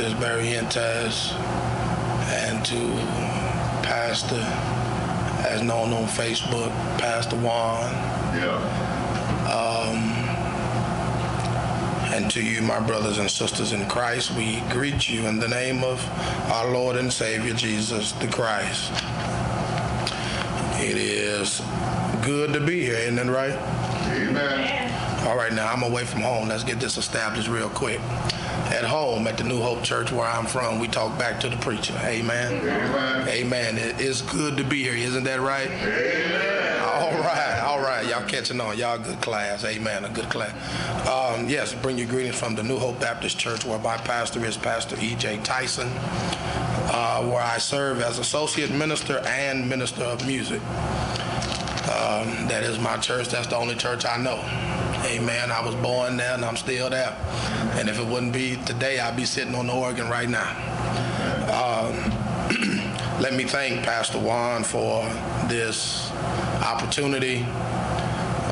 Emeritus Barrientez and to Pastor, as known on Facebook, Pastor Juan. Yeah. Um, and to you, my brothers and sisters in Christ, we greet you in the name of our Lord and Savior Jesus the Christ. It is good to be here, isn't it right? Amen. All right, now I'm away from home. Let's get this established real quick. At home at the New Hope Church where I'm from, we talk back to the preacher. Amen. Amen. Amen. It is good to be here, isn't that right? Amen. All right, all right. Y'all catching on. Y'all good class. Amen. A good class. Um, yes, bring you greetings from the New Hope Baptist Church, where my pastor is Pastor E.J. Tyson, uh, where I serve as associate minister and minister of music. Um, that is my church. That's the only church I know. Amen. I was born there and I'm still there. And if it wouldn't be today, I'd be sitting on the organ right now. Um, let me thank Pastor Juan for this opportunity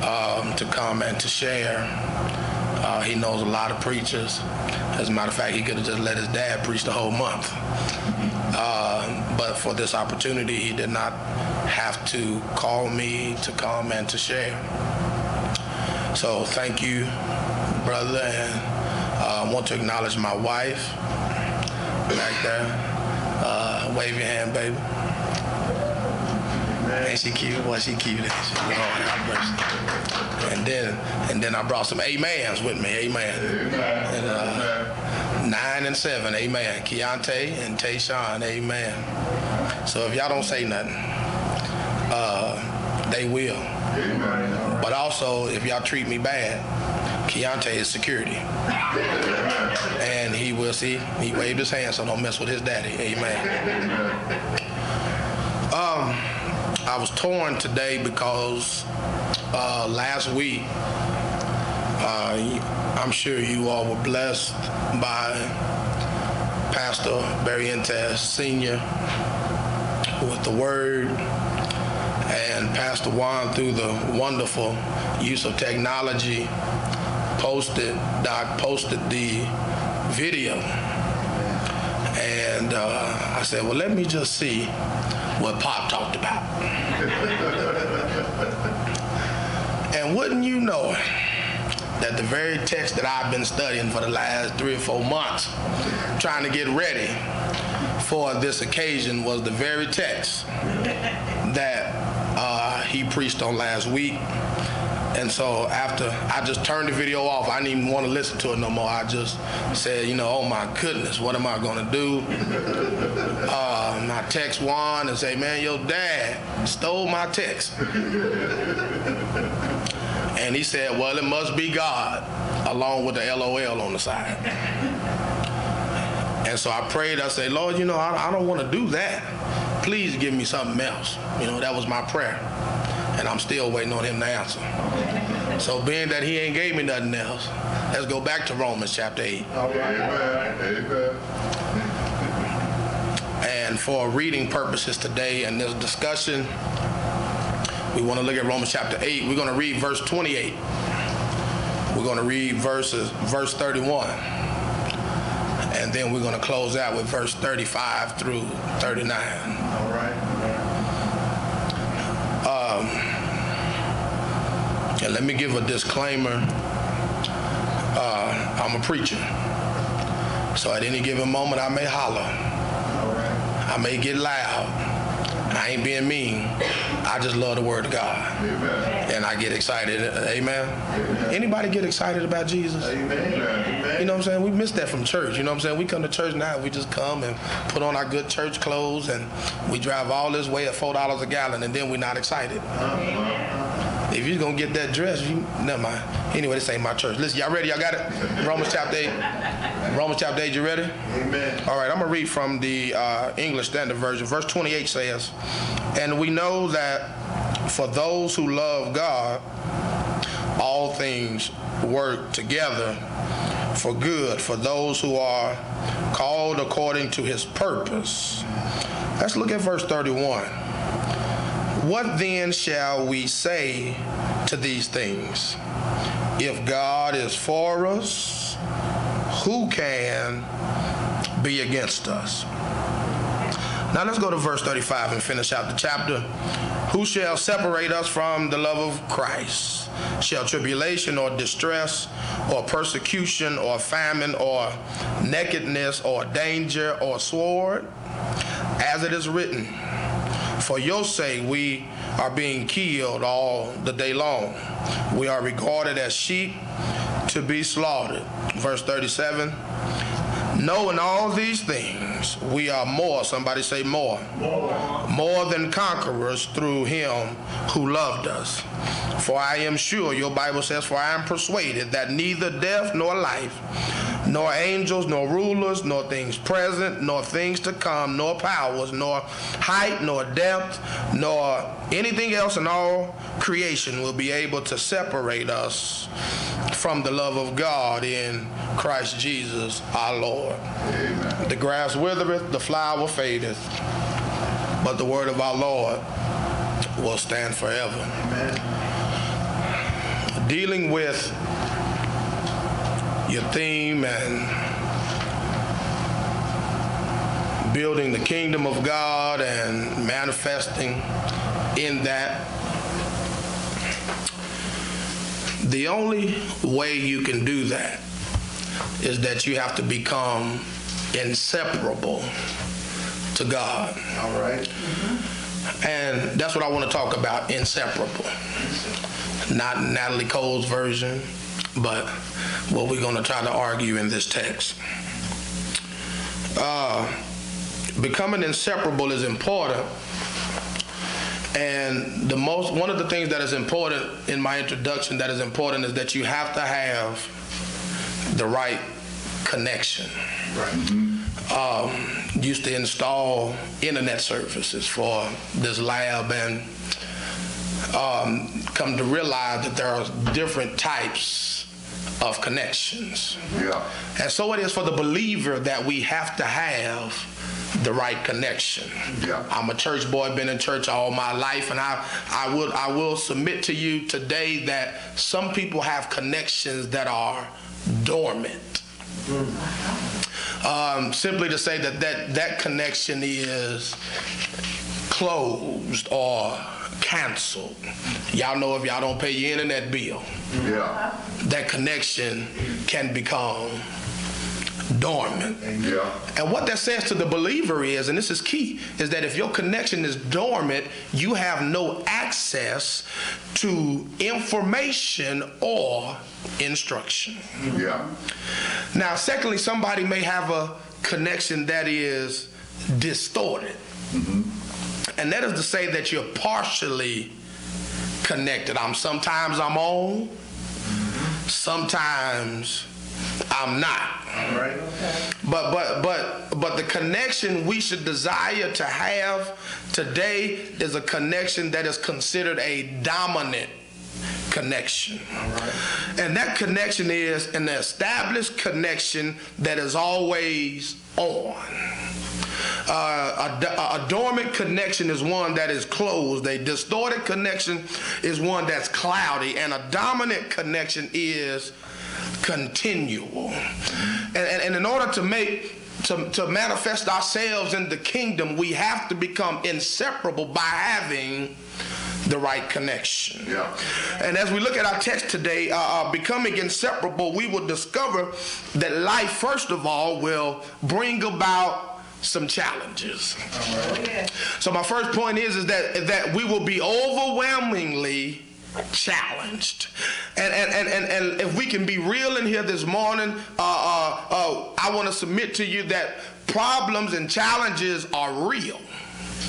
um, to come and to share. Uh, he knows a lot of preachers. As a matter of fact, he could have just let his dad preach the whole month. Uh, but for this opportunity, he did not have to call me to come and to share. So thank you, brother, and uh, I want to acknowledge my wife back there. Uh, wave your hand, baby. Ain't she cute? Boy, she cute. She? And then, and then I brought some amens with me. Amen. Amen. And, uh, nine and seven. Amen. Keontae and Tayshawn. Amen. So if y'all don't say nothing, uh, they will. But also, if y'all treat me bad, Keontae is security. And he will see, he waved his hand, so don't mess with his daddy. Amen. Um, I was torn today because uh, last week, uh, I'm sure you all were blessed by Pastor Barrientez Sr. with the word Pastor Juan through the wonderful use of technology posted Doc posted the video. And uh, I said well let me just see what Pop talked about. And wouldn't you know it that the very text that I've been studying for the last three or four months trying to get ready for this occasion was the very text that he preached on last week. And so after I just turned the video off, I didn't even want to listen to it no more. I just said, you know, oh my goodness, what am I going to do? Uh, I text Juan and say, man, your dad stole my text. and he said, well, it must be God, along with the LOL on the side. And so I prayed. I said, Lord, you know, I, I don't want to do that. Please give me something else. You know, that was my prayer. And I'm still waiting on him to answer. So being that he ain't gave me nothing else, let's go back to Romans chapter 8. Amen. And for reading purposes today and this discussion, we want to look at Romans chapter 8. We're going to read verse 28. We're going to read verses verse 31. And then we're going to close out with verse 35 through 39. All right. And let me give a disclaimer. Uh, I'm a preacher. So at any given moment, I may holler. Right. I may get loud. I ain't being mean. I just love the word of God. Amen. And I get excited. Amen. Anybody get excited about Jesus? Amen. You know what I'm saying? We miss that from church. You know what I'm saying? We come to church now, we just come and put on our good church clothes and we drive all this way at four dollars a gallon and then we're not excited. If you're gonna get that dress, you never mind. Anyway, this ain't my church. Listen, y'all ready? Y'all got it? Romans chapter 8. Romans chapter 8, you ready? Amen. All right, I'm gonna read from the uh, English Standard Version. Verse 28 says, And we know that for those who love God, all things work together for good, for those who are called according to his purpose. Let's look at verse 31. What then shall we say to these things? If God is for us, who can be against us? Now let's go to verse 35 and finish out the chapter. Who shall separate us from the love of Christ? Shall tribulation or distress or persecution or famine or nakedness or danger or sword? As it is written, For your sake we are being killed all the day long. We are regarded as sheep to be slaughtered. Verse 37 Knowing all these things, we are more, somebody say more, more, more than conquerors through him who loved us. For I am sure, your Bible says, for I am persuaded that neither death nor life, nor angels, nor rulers, nor things present, nor things to come, nor powers, nor height, nor depth, nor anything else in all creation will be able to separate us from the love of God in Christ Jesus our Lord. Amen. The grass withereth, the flower fadeth, but the word of our Lord will stand forever. Amen. Dealing with your theme and building the kingdom of God and manifesting in that. The only way you can do that is that you have to become inseparable to God. All right. Mm-hmm. And that's what I want to talk about inseparable. Not Natalie Cole's version, but what we're going to try to argue in this text. Uh, becoming inseparable is important. And the most one of the things that is important in my introduction that is important is that you have to have the right connection. Right. Mm-hmm. Um, used to install internet services for this lab and um, come to realize that there are different types of connections. Yeah. And so it is for the believer that we have to have the right connection. Yeah. I'm a church boy, been in church all my life, and I, I will I will submit to you today that some people have connections that are dormant. Um, simply to say that, that that connection is closed or canceled. Y'all know if y'all don't pay your internet bill, yeah. that connection can become dormant. Yeah. And what that says to the believer is, and this is key, is that if your connection is dormant, you have no access to information or instruction. Yeah. Now, secondly, somebody may have a connection that is distorted. Mm-hmm. And that is to say that you're partially connected. I'm sometimes I'm on, sometimes I'm not. Right. But but but but the connection we should desire to have today is a connection that is considered a dominant connection. And that connection is an established connection that is always on. Uh, a, a, dormant connection is one that is closed. A distorted connection is one that's cloudy. And a dominant connection is continual. And, and, and in order to make to, to manifest ourselves in the kingdom, we have to become inseparable by having the right connection. Yeah. And as we look at our text today, uh, uh, becoming inseparable, we will discover that life, first of all, will bring about some challenges. Right. So my first point is, is that, that we will be overwhelmingly challenged. And, and, and, and, and if we can be real in here this morning, uh, uh, uh, I want to submit to you that problems and challenges are real.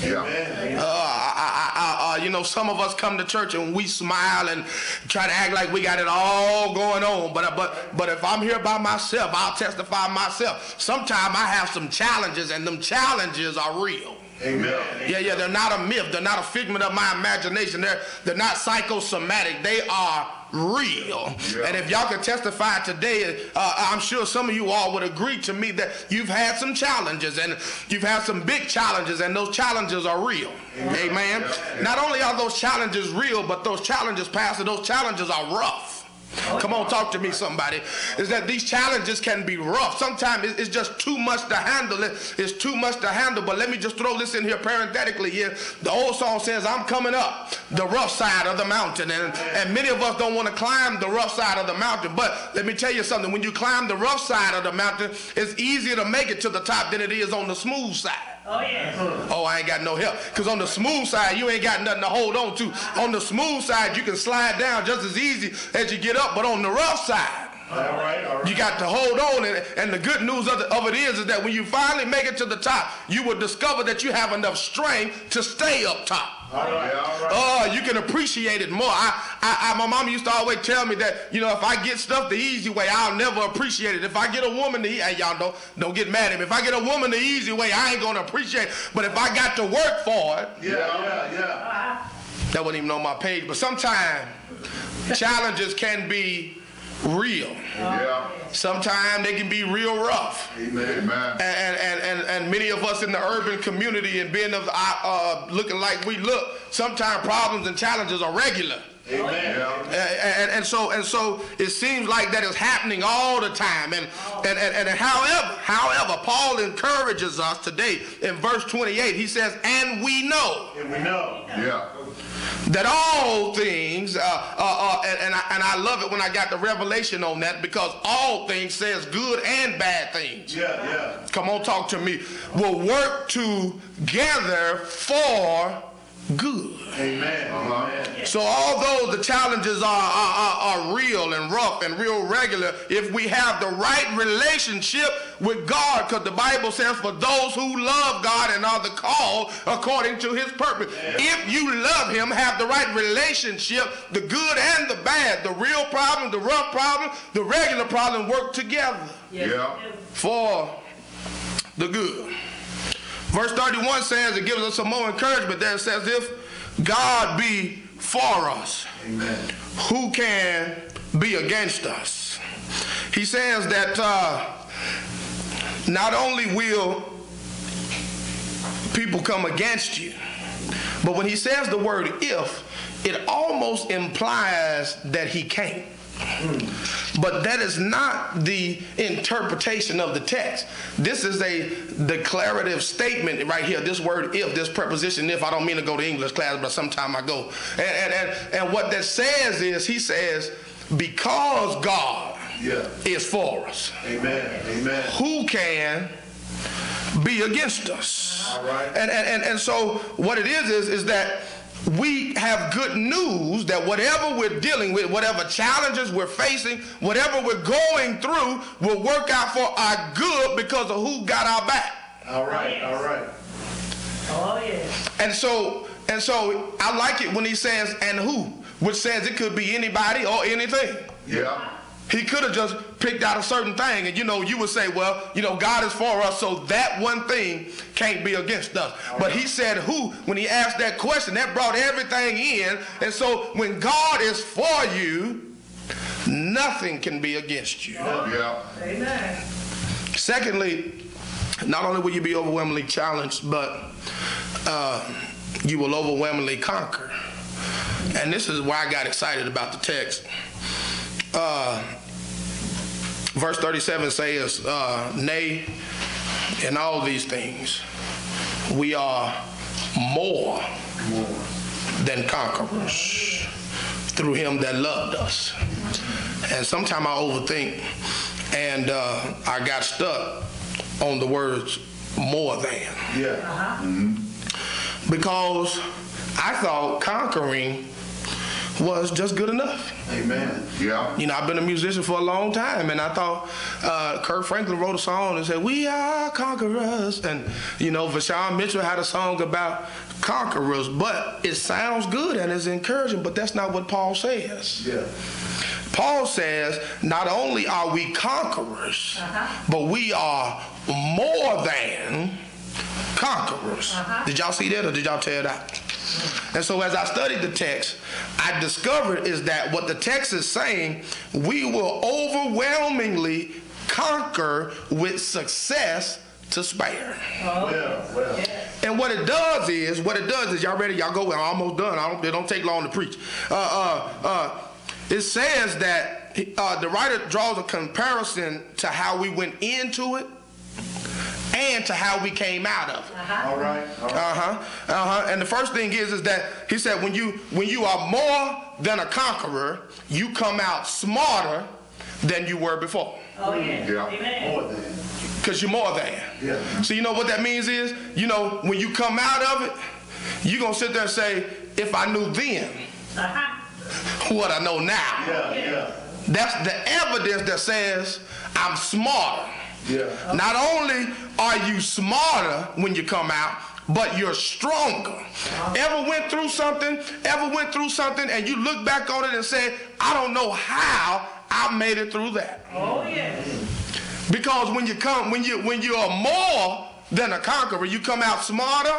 Yeah. Uh, I, I, I, you know, some of us come to church and we smile and try to act like we got it all going on. But but but if I'm here by myself, I'll testify myself. Sometimes I have some challenges, and them challenges are real. Amen. Yeah, yeah, they're not a myth. They're not a figment of my imagination. They're they're not psychosomatic. They are real. Yeah. And if y'all could testify today, uh, I'm sure some of you all would agree to me that you've had some challenges and you've had some big challenges, and those challenges are real. Amen. Amen. Yeah. Not only are those challenges real, but those challenges, Pastor, those challenges are rough. Come on, talk to me, somebody. Is that these challenges can be rough. Sometimes it's just too much to handle. It- It's too much to handle. But let me just throw this in here parenthetically here. The old song says, I'm coming up the rough side of the mountain. And, and many of us don't want to climb the rough side of the mountain. But let me tell you something. When you climb the rough side of the mountain, it's easier to make it to the top than it is on the smooth side. Oh, yeah. Oh, I ain't got no help. Because on the smooth side, you ain't got nothing to hold on to. On the smooth side, you can slide down just as easy as you get up. But on the rough side, All right, all right. you got to hold on. And, and the good news of, the, of it is, is that when you finally make it to the top, you will discover that you have enough strength to stay up top. All right, all right. Oh, you can appreciate it more. I, I, I, my mom used to always tell me that, you know, if I get stuff the easy way, I'll never appreciate it. If I get a woman the, y'all don't, don't get mad at me. If I get a woman the easy way, I ain't gonna appreciate it. But if I got to work for it, Yeah, yeah, yeah. that wasn't even on my page. But sometimes challenges can be real. Yeah. Sometimes they can be real rough. Amen. Amen. And, and, and, and many of us in the urban community and being of uh, looking like we look, sometimes problems and challenges are regular. Amen. Uh, and, and so and so it seems like that is happening all the time and and, and, and however however paul encourages us today in verse 28 he says and we know And we know. Yeah. That all things uh, uh, uh, and, and, I, and i love it when i got the revelation on that because all things says good and bad things Yeah, yeah. come on talk to me will work together for good Amen. Amen. So although the challenges are, are, are, are real and rough and real regular, if we have the right relationship with God, because the Bible says for those who love God and are the called according to his purpose. If you love him, have the right relationship, the good and the bad, the real problem, the rough problem, the regular problem work together Yes, Yeah. for the good. Verse 31 says, it gives us some more encouragement there. It says, if God be for us, Amen. who can be against us? He says that uh, not only will people come against you, but when he says the word if, it almost implies that he can't. But that is not the interpretation of the text. This is a declarative statement right here. This word if, this preposition if, I don't mean to go to English class, but sometime I go. And, and, and, and what that says is, he says, because God Yeah. is for us, Amen. Amen. who can be against us? All right. And, and, and, and so what it is, is, is that we have good news that whatever we're dealing with, whatever challenges we're facing, whatever we're going through will work out for our good because of who got our back. All right. All right. Oh, yes. And so, and so I like it when he says, and who, which says it could be anybody or anything. Yeah. He could have just picked out a certain thing, and you know, you would say, well, you know, God is for us, so that one thing can't be against us. But he said who when he asked that question, that brought everything in. And so when God is for you, nothing can be against you. Yeah. Amen. Secondly, not only will you be overwhelmingly challenged, but uh, you will overwhelmingly conquer. And this is why I got excited about the text. Uh, verse 37 says, uh, Nay, in all these things, we are more than conquerors through him that loved us. And sometimes I overthink, and uh, I got stuck on the words more than Yeah. Mm-hmm. because I thought conquering was just good enough. Amen. Yeah. You know, I've been a musician for a long time, and I thought uh, Kirk Franklin wrote a song and said, "We are conquerors," and you know, Vashawn Mitchell had a song about conquerors. But it sounds good and it's encouraging, but that's not what Paul says. Yeah. Paul says, not only are we conquerors, but we are more than conquerors. Did y'all see that or did y'all tear it out? And so as I studied the text, I discovered is that what the text is saying, we will overwhelmingly conquer with success to spare. Well, well. And what it does is, what it does is, y'all ready? Y'all go. I'm almost done. I don't. It don't take long to preach. Uh, uh, uh, it says that uh, the writer draws a comparison to how we went into it and to how we came out of it. All right, all right. Uh-huh. Uh-huh. And the first thing is is that he said when you when you are more than a conqueror, you come out smarter than you were before. Oh, yes. Yeah. Amen. More than. Because you're more than. Yeah. So you know what that means is, you know, when you come out of it, you're gonna sit there and say, if I knew then Uh-huh. what I know now. Yeah, yeah, That's the evidence that says I'm smarter. Yeah. Not only are you smarter when you come out, but you're stronger. Uh-huh. Ever went through something, ever went through something, and you look back on it and say, I don't know how I made it through that. Oh, yes. Because when you come, when you when you are more than a conqueror, you come out smarter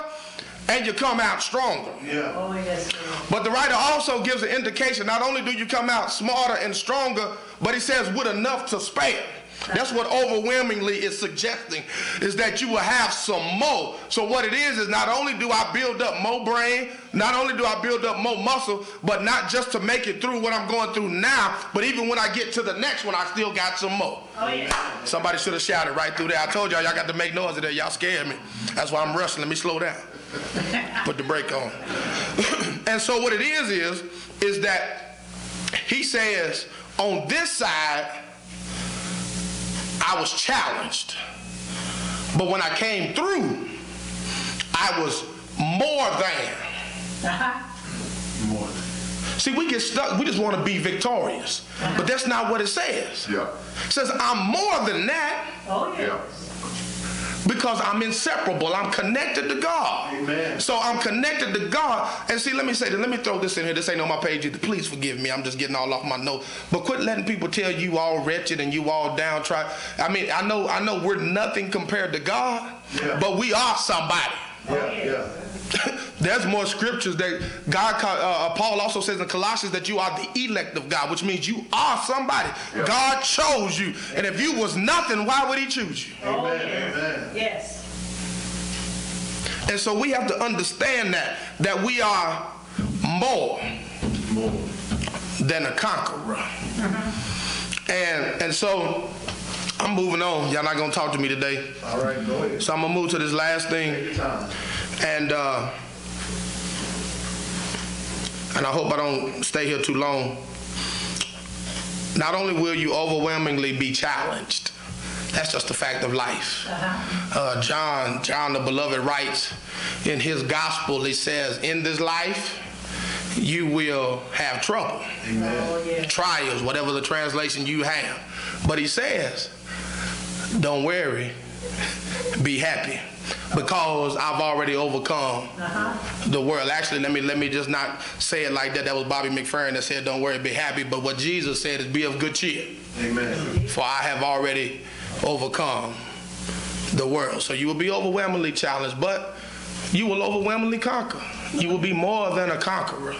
and you come out stronger. Yeah. Oh, yes. But the writer also gives an indication not only do you come out smarter and stronger, but he says with enough to spare. That's what overwhelmingly is suggesting is that you will have some more. So what it is is not only do I build up more brain, not only do I build up more muscle, but not just to make it through what I'm going through now, but even when I get to the next one, I still got some more. Oh, yes. Somebody should have shouted right through there. I told y'all, y'all got to make noise there. Y'all scared me. That's why I'm rushing. Let me slow down. Put the brake on. and so what it is is, is that he says, on this side, I was challenged. But when I came through, I was more than. Uh-huh. More than. See, we get stuck. We just want to be victorious. But that's not what it says. Yeah, It says, I'm more than that. Oh, yeah. yes. Because I'm inseparable. I'm connected to God. Amen. So I'm connected to God. And see, let me say this. Let me throw this in here. This ain't on my page either. Please forgive me. I'm just getting all off my note. But quit letting people tell you all wretched and you all downtrodden. I mean, I know, I know we're nothing compared to God, Yeah. but we are somebody. Yeah, yeah. There's more scriptures that God, uh, Paul also says in Colossians that you are the elect of God, which means you are somebody. Yeah. God chose you. And if you was nothing, why would he choose you? Oh, Amen, yes. amen. Yes. And so we have to understand that that we are more More. than a conqueror. And and so I'm moving on. Y'all not gonna talk to me today. All right, go ahead. So I'm gonna move to this last Take thing. And uh and I hope I don't stay here too long. Not only will you overwhelmingly be challenged, that's just a fact of life. Uh, John, John the beloved writes in his gospel, he says, in this life, you will have trouble, Oh, trials, whatever the translation you have. But he says, don't worry, be happy, because I've already overcome uh-huh. the world. Actually, let me let me just not say it like that. That was Bobby McFerrin that said, "Don't worry, be happy." But what Jesus said is, "Be of good cheer." Amen. for I have already overcome the world. So you will be overwhelmingly challenged, but you will overwhelmingly conquer. You will be more than a conqueror.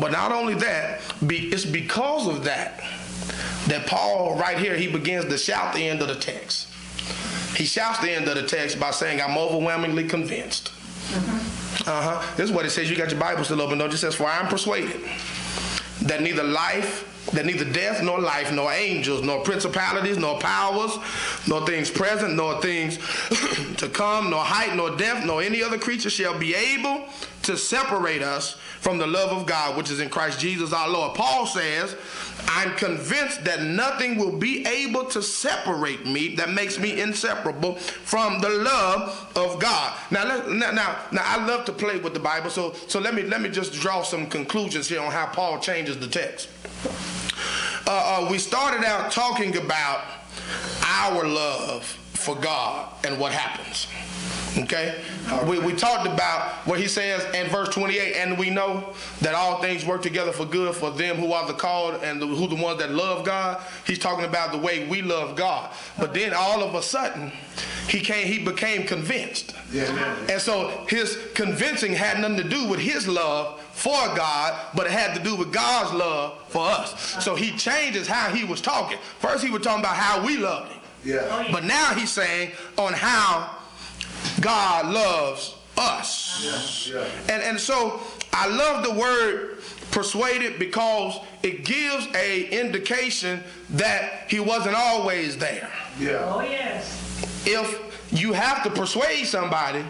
But not only that, be, it's because of that that Paul, right here, he begins to shout the end of the text. He shouts the end of the text by saying, I'm overwhelmingly convinced. Uh huh. This is what it says. You got your Bible still open, don't you? It says, For I am persuaded that neither life, that neither death nor life, nor angels, nor principalities, nor powers, nor things present, nor things to come, nor height, nor depth, nor any other creature shall be able to separate us from the love of God which is in Christ Jesus our Lord. Paul says, I'm convinced that nothing will be able to separate me that makes me inseparable from the love of God. Now, let, now, now, I love to play with the Bible, so so let me let me just draw some conclusions here on how Paul changes the text. Uh, uh, we started out talking about our love for God and what happens. Okay? We, we talked about what he says in verse 28, and we know that all things work together for good for them who are the called and the, who the ones that love God. He's talking about the way we love God. But then all of a sudden, he came, he became convinced. Yeah. And so his convincing had nothing to do with his love for God, but it had to do with God's love for us. So he changes how he was talking. First, he was talking about how we loved him. Yeah. But now he's saying on how God loves us. Yeah. And, and so I love the word persuaded because it gives a indication that he wasn't always there. Yeah. Oh, yes. If you have to persuade somebody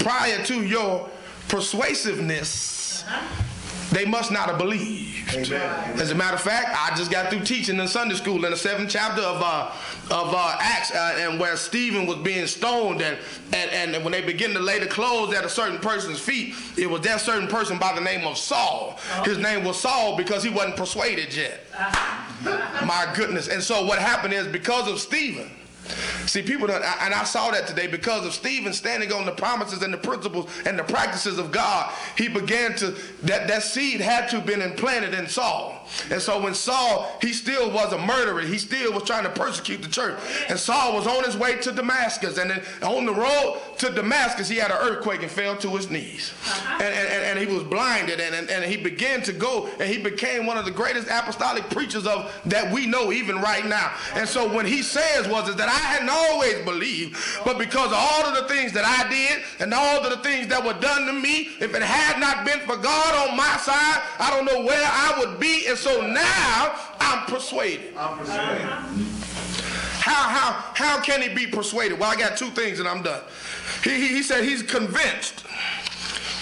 prior to your persuasiveness, uh-huh. They must not have believed. Amen. As a matter of fact, I just got through teaching in Sunday school in the seventh chapter of uh, of uh, Acts, uh, and where Stephen was being stoned, and, and and when they begin to lay the clothes at a certain person's feet, it was that certain person by the name of Saul. His name was Saul because he wasn't persuaded yet. My goodness! And so what happened is because of Stephen. See, people don't, and I saw that today because of Stephen standing on the promises and the principles and the practices of God. He began to that that seed had to have been implanted in Saul. And so when Saul, he still was a murderer. He still was trying to persecute the church. And Saul was on his way to Damascus. And then on the road to Damascus, he had an earthquake and fell to his knees. Uh-huh. And, and, and he was blinded. And, and, and he began to go and he became one of the greatest apostolic preachers of that we know even right now. And so when he says was is that I hadn't always believed, but because of all of the things that I did and all of the things that were done to me, if it had not been for God on my side, I don't know where I would be. And so now I'm persuaded. I'm persuaded. How how how can he be persuaded? Well, I got two things and I'm done. He he, he said he's convinced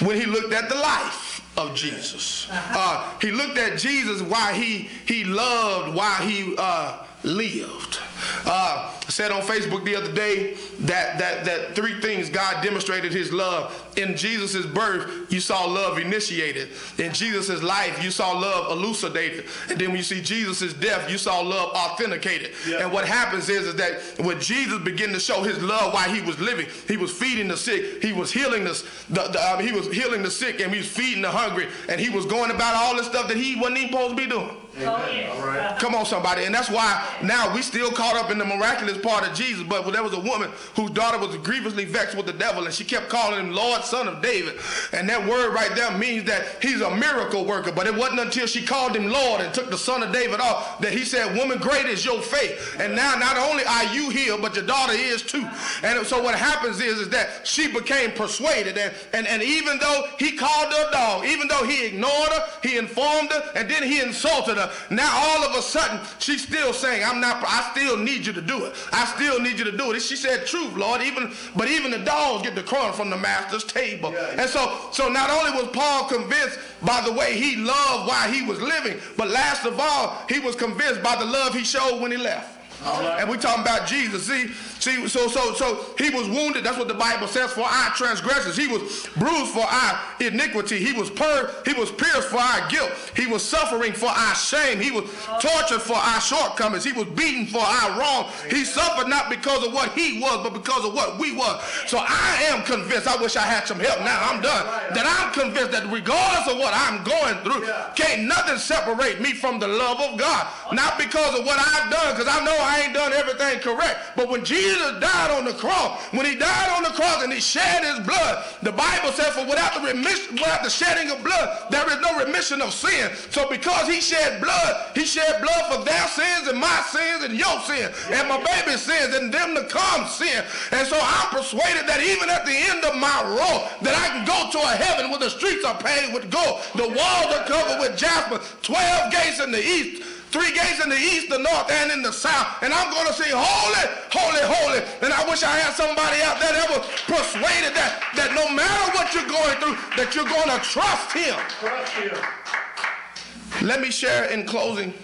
when he looked at the life of Jesus. Uh, he looked at Jesus why he he loved, why he uh, lived. Uh, said on Facebook the other day that that that three things God demonstrated His love in Jesus' birth. You saw love initiated. In Jesus' life, you saw love elucidated. And then when you see Jesus' death, you saw love authenticated. Yeah. And what happens is, is that when Jesus began to show His love while He was living, He was feeding the sick, He was healing the, the, the uh, He was healing the sick, and He was feeding the hungry, and He was going about all the stuff that He wasn't even supposed to be doing. Oh, yes. All right. Come on, somebody. And that's why now we still caught up in the miraculous part of Jesus. But there was a woman whose daughter was grievously vexed with the devil, and she kept calling him Lord, Son of David. And that word right there means that he's a miracle worker. But it wasn't until she called him Lord and took the Son of David off that he said, Woman, great is your faith. And now not only are you healed, but your daughter is too. And so what happens is, is that she became persuaded. And, and, and even though he called her a dog, even though he ignored her, he informed her, and then he insulted her, now all of a sudden she's still saying, I'm not, I still need you to do it. I still need you to do it. And she said, truth, Lord, even, but even the dogs get the crumb from the master's table. Yeah. And so, so not only was Paul convinced by the way he loved while he was living, but last of all, he was convinced by the love he showed when he left. And we talking about Jesus. See, see, so so so he was wounded. That's what the Bible says for our transgressions. He was bruised for our iniquity. He was per he was pierced for our guilt. He was suffering for our shame. He was tortured for our shortcomings. He was beaten for our wrong. He suffered not because of what he was, but because of what we was. So I am convinced. I wish I had some help. Now I'm done. That I'm convinced that regardless of what I'm going through, can't nothing separate me from the love of God. Not because of what I've done, because I know I ain't done everything correct. But when Jesus died on the cross, when he died on the cross and he shed his blood, the Bible says, for without the remission, without the shedding of blood, there is no remission of sin. So because he shed blood, he shed blood for their sins and my sins and your sins and my baby's sins and them to come sin. And so I'm persuaded that even at the end of my road, that I can go to a heaven where the streets are paved with gold, the walls are covered with jasper, 12 gates in the east, Three gates in the east, the north, and in the south. And I'm going to sing holy, holy, holy. And I wish I had somebody out there that was persuaded that, that no matter what you're going through, that you're going to trust him. Trust him. Let me share in closing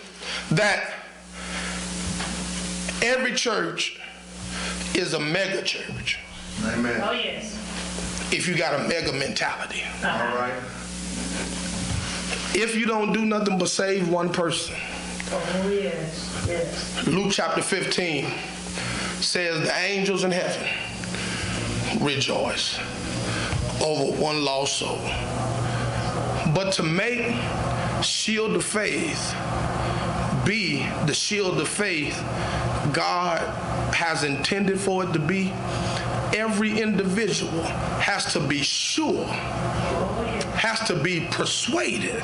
that every church is a mega church Amen. Oh, yes. if you got a mega mentality. All right. If you don't do nothing but save one person, Luke chapter 15 says the angels in heaven rejoice over one lost soul. But to make shield of faith be the shield of faith God has intended for it to be, every individual has to be sure, has to be persuaded,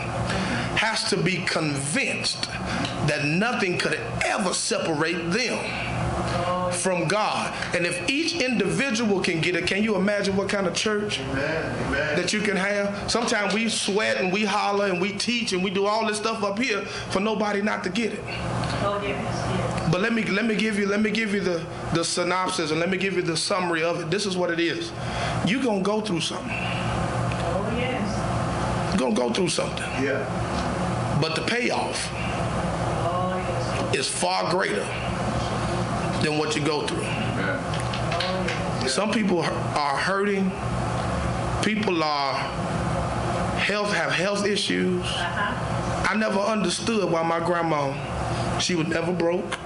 has to be convinced that nothing could ever separate them from God. And if each individual can get it, can you imagine what kind of church Amen, amen. that you can have? Sometimes we sweat and we holler and we teach and we do all this stuff up here for nobody not to get it. Oh, yes, yes. But let me let me give you let me give you the the synopsis and let me give you the summary of it. This is what it is. You're gonna go through something. Oh, yes. You're gonna go through something. Yeah, But the payoff yes. Is far greater than what you go through. Some people are hurting. People are health have health issues. I never understood why my grandma, she was never broke.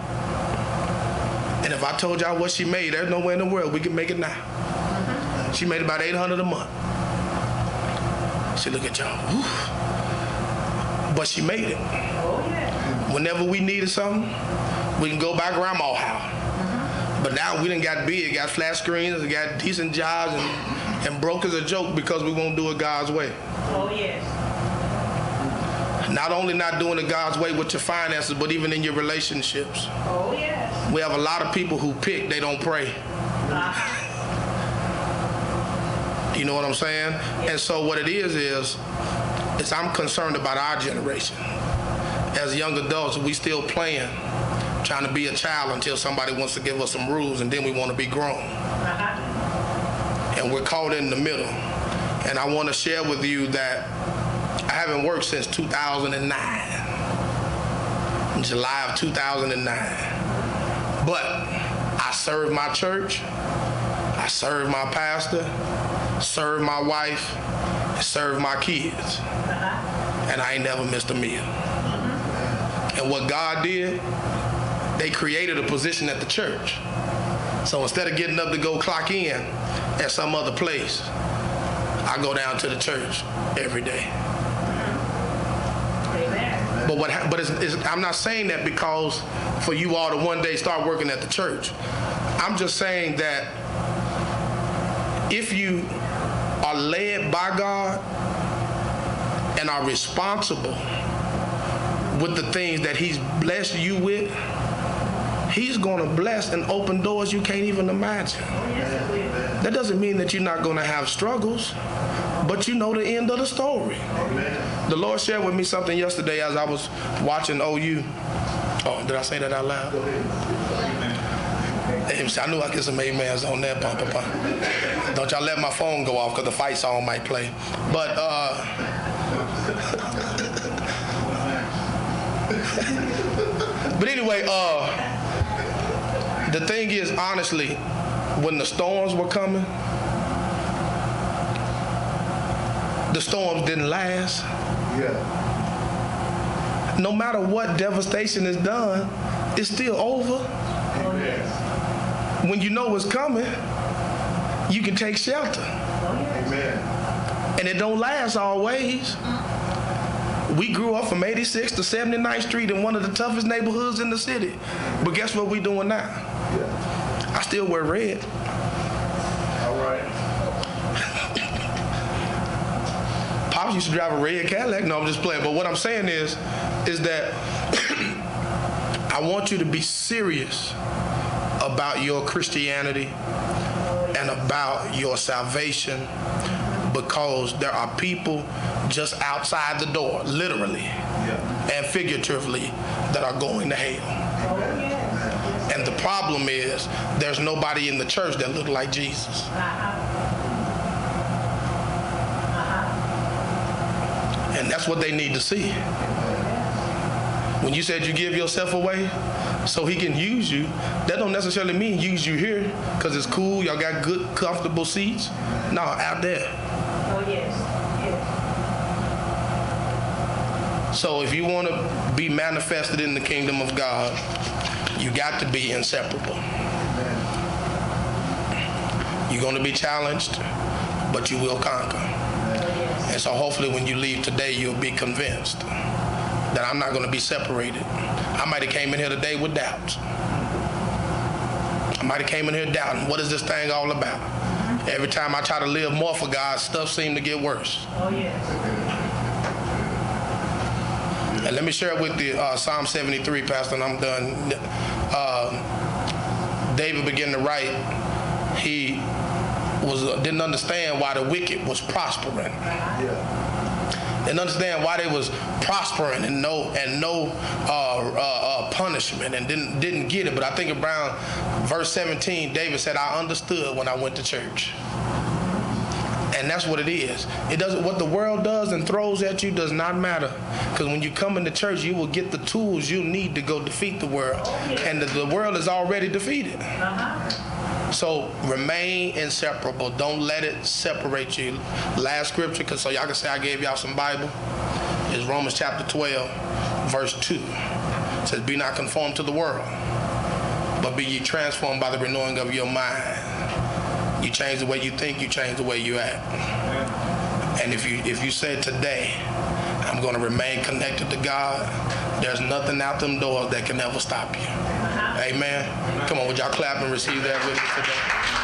And if I told y'all what she made, there's nowhere in the world we can make it now. She made about 800 a month. She look at y'all, but she made it. Oh, yes. Whenever we needed something, we can go by grandma house. But now we didn't got big, got flat screens, got decent jobs, and, and broke as a joke because we won't do it God's way. Oh, yes. Not only not doing it God's way with your finances, but even in your relationships. Oh, yes. We have a lot of people who pick, they don't pray. Uh-huh. You know what I'm saying? And so what it is is, is I'm concerned about our generation. As young adults, we still playing, trying to be a child until somebody wants to give us some rules, and then we want to be grown. Uh-huh. And we're caught in the middle. And I want to share with you that I haven't worked since 2009, in July of 2009. But I serve my church, I serve my pastor, serve my wife, serve my kids. And I ain't never missed a meal. And what God did, they created a position at the church. So instead of getting up to go clock in at some other place, I go down to the church every day. Amen. But what? But it's, it's, I'm not saying that because for you all to one day start working at the church. I'm just saying that if you are led by God and are responsible with the things that He's blessed you with, He's going to bless and open doors you can't even imagine. That doesn't mean that you're not going to have struggles, but you know the end of the story. The Lord shared with me something yesterday as I was watching OU. Oh, did I say that out loud? I knew I get some amens on that, pump. Don't y'all let my phone go off because the fight song might play. But uh, but anyway, uh, the thing is, honestly, when the storms were coming, the storms didn't last. Yeah, no matter what devastation is done, it's still over. Yes. When you know it's coming, you can take shelter. Amen. And it don't last always. We grew up from 86 to 79th Street in one of the toughest neighborhoods in the city. But guess what we doing now? Yeah, I still wear red. all right. Pops used to drive a red Cadillac. No, I'm just playing. But what I'm saying is, is that I want you to be serious about your Christianity and about your salvation because there are people just outside the door, literally and figuratively, that are going to hell. And the problem is there's nobody in the church that look like Jesus. And that's what they need to see. When you said you give yourself away so he can use you, that don't necessarily mean use you here because it's cool, y'all got good, comfortable seats. No, out there. Oh, yes. Yes. So if you want to be manifested in the kingdom of God, you got to be inseparable. You're going to be challenged, but you will conquer. And so hopefully when you leave today, you'll be convinced that I'm not going to be separated. I might have came in here today with doubts. I might have came in here doubting, what is this thing all about? Every time I try to live more for God, stuff seems to get worse. Oh, yes. Let me share with you uh, Psalm 73, Pastor, and I'm done. Uh, David began to write, he was didn't understand why the wicked was prospering. Yeah. Didn't understand why they was prospering and no and no uh, uh, uh, punishment and didn't didn't get it. But I think around verse 17, David said, "I understood when I went to church." And that's what it is. It doesn't what the world does and throws at you does not matter. Because when you come into church, you will get the tools you need to go defeat the world. And the, the world is already defeated. So remain inseparable. Don't let it separate you. Last scripture, because so y'all can say I gave y'all some Bible, is Romans chapter 12, verse 2. It says, Be not conformed to the world, but be ye transformed by the renewing of your mind. You change the way you think, you change the way you act. And if you if you say today, I'm going to remain connected to God, there's nothing out them doors that can ever stop you. Amen. Come on, would y'all clap and receive that with me today?